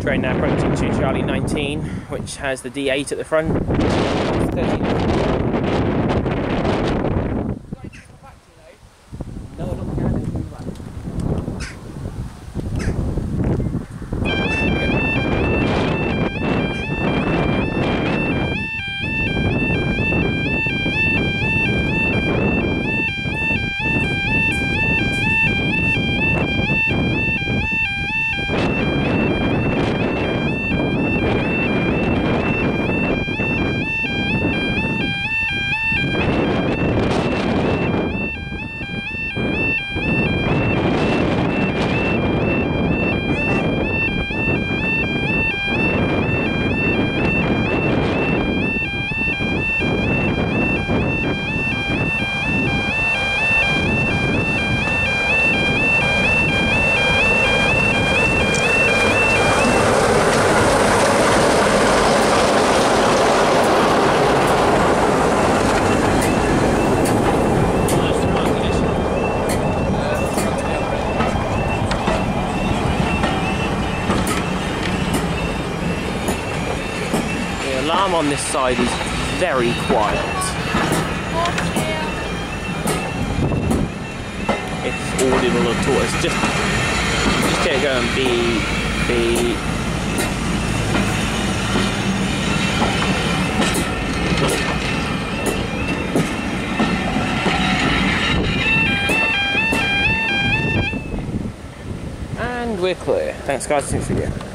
Train now approaching to Charlie 19, which has the D8 at the front. Alarm on this side is very quiet. It's audible at all. It's just just get going. Beep, beep. And we're clear. Thanks guys, see you.